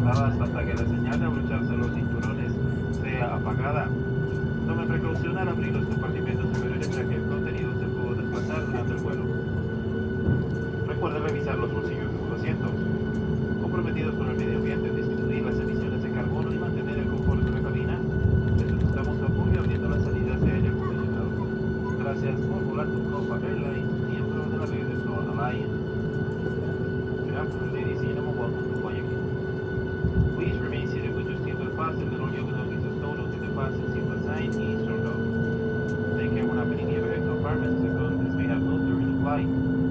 pasadas hasta que la señal de abrocharse los cinturones sea apagada. Tome precaución al abrir los compartimentos superiores para que el contenido se pueda desplazar durante el vuelo. Recuerde revisar los bolsillos de sus asientos. Comprometidos con el medio ambiente, disminuir las emisiones de carbono y mantener el confort de la cabina, necesitamos apoyo abriendo la salida hacia aire acondicionado. Gracias por volar tu Copa Airlines, miembro de la red de Stone Alliance. Good afternoon, ladies Bye.